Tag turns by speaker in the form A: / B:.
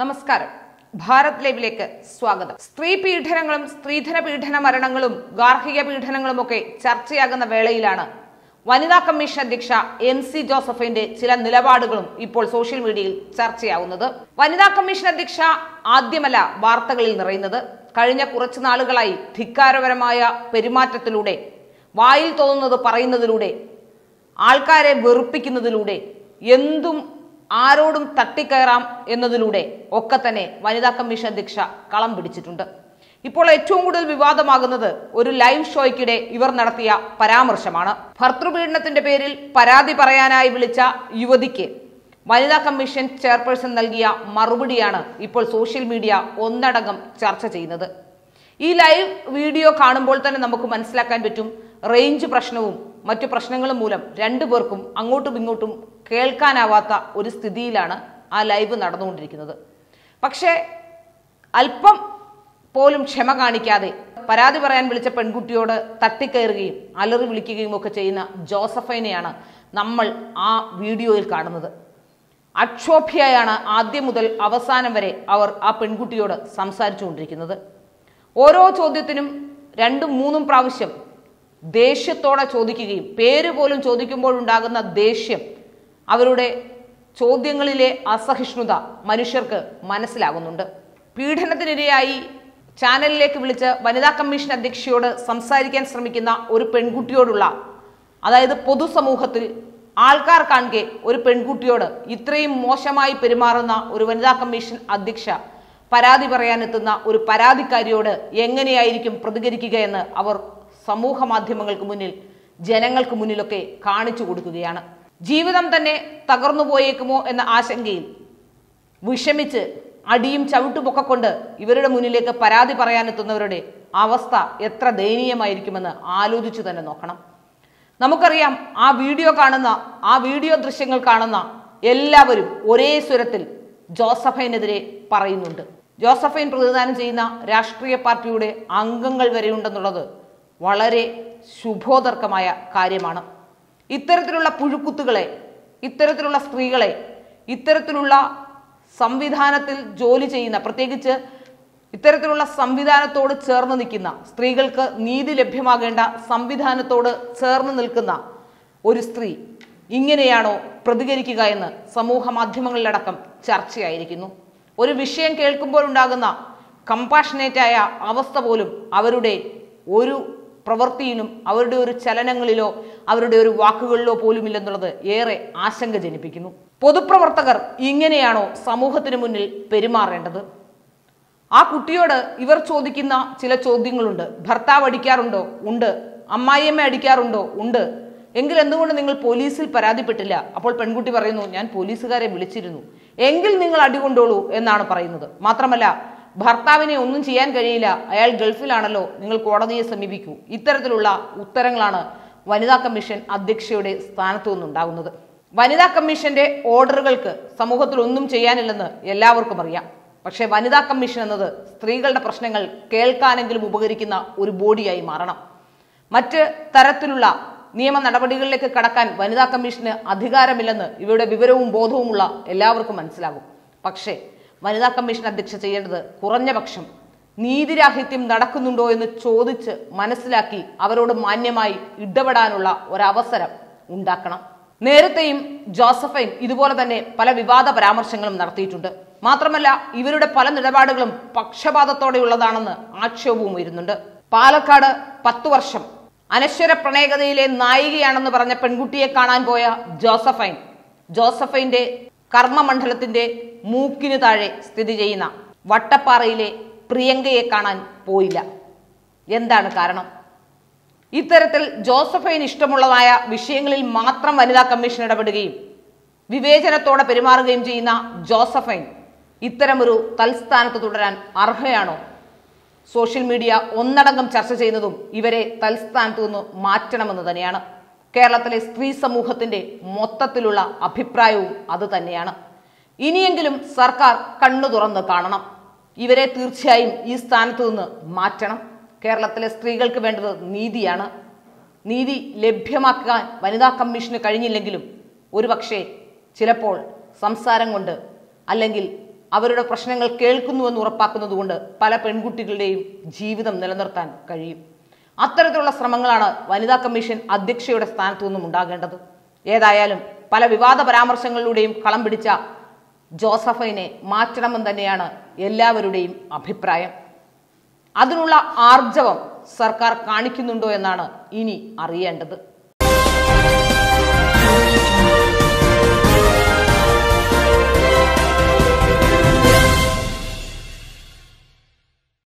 A: നമസ്കാരം. ഭാരത് ലൈവിലേക്ക് സ്വാഗതം. സ്ത്രീ പീഡനങ്ങളും സ്ത്രീധന പീഡന മരണങ്ങളും ഗാർഹിക പീഡനങ്ങളും ഒക്കെ ചർച്ചയാകുന്ന വേളയിലാണ് വനിതാ കമ്മീഷൻ അധ്യക്ഷ എം സി ജോസഫിന്റെ ചില നിലപാടുകളും ഇപ്പോൾ സോഷ്യൽ മീഡിയയിൽ ചർച്ചയാവുന്നത്. വനിതാ കമ്മീഷൻ അധ്യക്ഷ ആദ്യമല്ല വാർത്തകളിൽ നിറയുന്നത്. കഴിഞ്ഞ കുറച്ചു നാളുകളായി ധിക്കാരപരമായ പെരുമാറ്റത്തിലൂടെ വായിൽ തോന്നുന്നത് പറയുന്നതിലൂടെ ആൾക്കാരെ വെറുപ്പിക്കുന്നതിലൂടെ എന്തും ആരോടും തട്ടിക്കയറാം എന്നതിലൂടെ ഒക്കെ തന്നെ വനിതാ കമ്മീഷൻ അധ്യക്ഷ കളം പിടിച്ചിട്ടുണ്ട്. ഇപ്പോൾ ഏറ്റവും കൂടുതൽ വിവാദമാകുന്നത് ഒരു ലൈവ് ഷോയ്ക്കിടെ ഇവർ നടത്തിയ പരാമർശമാണ്. ഭർത്തൃപീഡനത്തിന്റെ പേരിൽ പരാതി പറയാനായി വിളിച്ച യുവതിക്ക് വനിതാ കമ്മീഷൻ ചെയർപേഴ്സൺ നൽകിയ മറുപടിയാണ് ഇപ്പോൾ സോഷ്യൽ മീഡിയ ഒന്നടങ്കം ചർച്ച ചെയ്യുന്നത്. ഈ ലൈവ് വീഡിയോ കാണുമ്പോൾ തന്നെ നമുക്ക് മനസ്സിലാക്കാൻ പറ്റും റേഞ്ച് പ്രശ്നവും മറ്റു പ്രശ്നങ്ങളും മൂലം രണ്ടു പേർക്കും അങ്ങോട്ടും ഇങ്ങോട്ടും കേൾക്കാനാവാത്ത ഒരു സ്ഥിതിയിലാണ് ആ ലൈവ് നടന്നുകൊണ്ടിരിക്കുന്നത്. പക്ഷേ അല്പം പോലും ക്ഷമ കാണിക്കാതെ പരാതി പറയാൻ വിളിച്ച പെൺകുട്ടിയോട് തട്ടിക്കയറുകയും അലറി വിളിക്കുകയും ഒക്കെ ചെയ്യുന്ന ജോസഫൈനെയാണ് നമ്മൾ ആ വീഡിയോയിൽ കാണുന്നത്. അക്ഷോഭ്യയാണ് ആദ്യം മുതൽ അവസാനം വരെ അവർ ആ പെൺകുട്ടിയോട് സംസാരിച്ചുകൊണ്ടിരിക്കുന്നത്. ഓരോ ചോദ്യത്തിനും രണ്ടും മൂന്നും പ്രാവശ്യം ദേഷ്യത്തോടെ ചോദിക്കുകയും പേര് പോലും ചോദിക്കുമ്പോഴുണ്ടാകുന്ന ദേഷ്യം അവരുടെ ചോദ്യങ്ങളിലെ അസഹിഷ്ണുത മനുഷ്യർക്ക് മനസ്സിലാകുന്നുണ്ട്. പീഡനത്തിനിരയായി ചാനലിലേക്ക് വിളിച്ച് വനിതാ കമ്മീഷൻ അധ്യക്ഷയോട് സംസാരിക്കാൻ ശ്രമിക്കുന്ന ഒരു പെൺകുട്ടിയോടുള്ള അതായത് പൊതുസമൂഹത്തിൽ ആൾക്കാർ കാണുക ഒരു പെൺകുട്ടിയോട് ഇത്രയും മോശമായി പെരുമാറുന്ന ഒരു വനിതാ കമ്മീഷൻ അധ്യക്ഷ പരാതി പറയാനെത്തുന്ന ഒരു പരാതിക്കാരിയോട് എങ്ങനെയായിരിക്കും പ്രതികരിക്കുക എന്ന് അവർ സമൂഹ മാധ്യമങ്ങൾക്ക് മുന്നിൽ ജനങ്ങൾക്ക് മുന്നിലൊക്കെ കാണിച്ചു കൊടുക്കുകയാണ്. ജീവിതം തന്നെ തകർന്നു പോയേക്കുമോ എന്ന ആശങ്കയിൽ വിഷമിച്ച് അടിയും ചവിട്ടുമൊക്കെ കൊണ്ട് ഇവരുടെ മുന്നിലേക്ക് പരാതി പറയാനെത്തുന്നവരുടെ അവസ്ഥ എത്ര ദയനീയമായിരിക്കുമെന്ന് ആലോചിച്ചു തന്നെ നോക്കണം. നമുക്കറിയാം ആ വീഡിയോ കാണുന്ന ആ വീഡിയോ ദൃശ്യങ്ങൾ കാണുന്ന എല്ലാവരും ഒരേ സ്വരത്തിൽ ജോസഫൈനെതിരെ പറയുന്നുണ്ട്. ജോസഫൈൻ പ്രതിദാനം ചെയ്യുന്ന രാഷ്ട്രീയ പാർട്ടിയുടെ അംഗങ്ങൾ വരെയുണ്ടെന്നുള്ളത് വളരെ ശുഭോദർക്കമായ കാര്യമാണ്. ഇത്തരത്തിലുള്ള പുഴുക്കുത്തുകളെ ഇത്തരത്തിലുള്ള സ്ത്രീകളെ ഇത്തരത്തിലുള്ള സംവിധാനത്തിൽ ജോലി ചെയ്യുന്ന പ്രത്യേകിച്ച് ഇത്തരത്തിലുള്ള സംവിധാനത്തോട് ചേർന്ന് നിൽക്കുന്ന സ്ത്രീകൾക്ക് നീതി ലഭ്യമാകേണ്ട സംവിധാനത്തോട് ചേർന്ന് നിൽക്കുന്ന ഒരു സ്ത്രീ ഇങ്ങനെയാണോ പ്രതികരിക്കുക എന്ന് സമൂഹ മാധ്യമങ്ങളിലടക്കം ചർച്ചയായിരിക്കുന്നു. ഒരു വിഷയം കേൾക്കുമ്പോഴുണ്ടാകുന്ന കമ്പാഷനേറ്റായ അവസ്ഥ പോലും അവരുടെ ഒരു പ്രവൃത്തിയിലും അവരുടെ ഒരു ചലനങ്ങളിലോ അവരുടെ ഒരു വാക്കുകളിലോ പോലുമില്ലെന്നുള്ളത് ഏറെ ആശങ്ക ജനിപ്പിക്കുന്നു. പൊതുപ്രവർത്തകർ ഇങ്ങനെയാണോ സമൂഹത്തിന് മുന്നിൽ പെരുമാറേണ്ടത്? ആ കുട്ടിയോട് ഇവർ ചോദിക്കുന്ന ചില ചോദ്യങ്ങളുണ്ട്. ഭർത്താവ് അടിക്കാറുണ്ടോ? ഉണ്ട്. അമ്മായിയമ്മ അടിക്കാറുണ്ടോ? ഉണ്ട്. എങ്കിൽ എന്തുകൊണ്ട് നിങ്ങൾ പോലീസിൽ പരാതിപ്പെട്ടില്ല? അപ്പോൾ പെൺകുട്ടി പറയുന്നു ഞാൻ പോലീസുകാരെ വിളിച്ചിരുന്നു. എങ്കിൽ നിങ്ങൾ അടികൊണ്ടോളൂ എന്നാണ് പറയുന്നത്. മാത്രമല്ല ഭർത്താവിനെ ഒന്നും ചെയ്യാൻ കഴിയില്ല. അയാൾ ഗൾഫിലാണല്ലോ. നിങ്ങൾ കോടതിയെ സമീപിക്കൂ. ഇത്തരത്തിലുള്ള ഉത്തരങ്ങളാണ് വനിതാ കമ്മീഷൻ അധ്യക്ഷയുടെ സ്ഥാനത്തു നിന്നുണ്ടാകുന്നത്. വനിതാ കമ്മീഷന്റെ ഓർഡറുകൾക്ക് സമൂഹത്തിൽ ഒന്നും ചെയ്യാനില്ലെന്ന് എല്ലാവർക്കും അറിയാം. പക്ഷേ വനിതാ കമ്മീഷൻ എന്നത് സ്ത്രീകളുടെ പ്രശ്നങ്ങൾ കേൾക്കാനെങ്കിലും ഉപകരിക്കുന്ന ഒരു ബോഡിയായി മാറണം. മറ്റ് തരത്തിലുള്ള നിയമ നടപടികളിലേക്ക് കടക്കാൻ വനിതാ കമ്മീഷന് അധികാരമില്ലെന്ന് ഇവയുടെ വിവരവും ബോധവുമുള്ള എല്ലാവർക്കും മനസ്സിലാകും. പക്ഷേ വനിതാ കമ്മീഷൻ അധ്യക്ഷ ചെയ്യേണ്ടത് കുറഞ്ഞ പക്ഷം നീതിരാഹിത്യം നടക്കുന്നുണ്ടോ എന്ന് ചോദിച്ച് മനസ്സിലാക്കി അവരോട് മാന്യമായി ഇടപെടാനുള്ള ഒരവസരം ഉണ്ടാക്കണം. നേരത്തെയും ജോസഫൈൻ ഇതുപോലെ തന്നെ പല വിവാദ പരാമർശങ്ങളും നടത്തിയിട്ടുണ്ട്. മാത്രമല്ല ഇവരുടെ പല നിലപാടുകളും പക്ഷപാതത്തോടെയുള്ളതാണെന്ന് ആക്ഷേപവും വരുന്നുണ്ട് പാലക്കാട് പത്തു വർഷം അനശ്വര പ്രണയകതയിലെ നായികയാണെന്ന് പറഞ്ഞ പെൺകുട്ടിയെ കാണാൻ പോയ ജോസഫൈൻ ജോസഫൈന്റെ കർമ്മമണ്ഡലത്തിന്റെ മൂക്കിനു താഴെ സ്ഥിതി ചെയ്യുന്ന വട്ടപ്പാറയിലെ പ്രിയങ്കയെ കാണാൻ പോയില്ല. എന്താണ് കാരണം? ഇത്തരത്തിൽ ജോസഫൈന് ഇഷ്ടമുള്ളതായ വിഷയങ്ങളിൽ മാത്രം വനിതാ കമ്മീഷൻ ഇടപെടുകയും വിവേചനത്തോടെ പെരുമാറുകയും ചെയ്യുന്ന ജോസഫൈൻ ഇത്തരമൊരു തൽസ്ഥാനത്ത് തുടരാൻ അർഹയാണോ? സോഷ്യൽ മീഡിയ ഒന്നടങ്കം ചർച്ച ചെയ്യുന്നതും ഇവരെ തൽസ്ഥാനത്തു നിന്ന് മാറ്റണമെന്ന് തന്നെയാണ്. കേരളത്തിലെ സ്ത്രീ സമൂഹത്തിന്റെ മൊത്തത്തിലുള്ള അഭിപ്രായവും അതുതന്നെയാണ്. ഇനിയെങ്കിലും സർക്കാർ കണ്ണു തുറന്ന് കാണണം. ഇവരെ തീർച്ചയായും ഈ സ്ഥാനത്തു നിന്ന് മാറ്റണം. കേരളത്തിലെ സ്ത്രീകൾക്ക് വേണ്ടത് നീതിയാണ്. നീതി ലഭ്യമാക്കാൻ വനിതാ കമ്മീഷന് കഴിഞ്ഞില്ലെങ്കിലും ഒരുപക്ഷെ ചിലപ്പോൾ സംസാരം കൊണ്ട് അല്ലെങ്കിൽ അവരുടെ പ്രശ്നങ്ങൾ കേൾക്കുന്നുവെന്ന് ഉറപ്പാക്കുന്നതുകൊണ്ട് പല പെൺകുട്ടികളുടെയും ജീവിതം നിലനിർത്താൻ കഴിയും. അത്തരത്തിലുള്ള ശ്രമങ്ങളാണ് വനിതാ കമ്മീഷൻ അധ്യക്ഷയുടെ സ്ഥാനത്തു നിന്നും ഉണ്ടാകേണ്ടത്. ഏതായാലും പല വിവാദ പരാമർശങ്ങളിലൂടെയും കളം പിടിച്ച ജോസഫൈനെ മാറ്റണമെന്ന് തന്നെയാണ് എല്ലാവരുടെയും അഭിപ്രായം. അതിനുള്ള ആർജവം സർക്കാർ കാണിക്കുന്നുണ്ടോ എന്നാണ് ഇനി അറിയേണ്ടത്.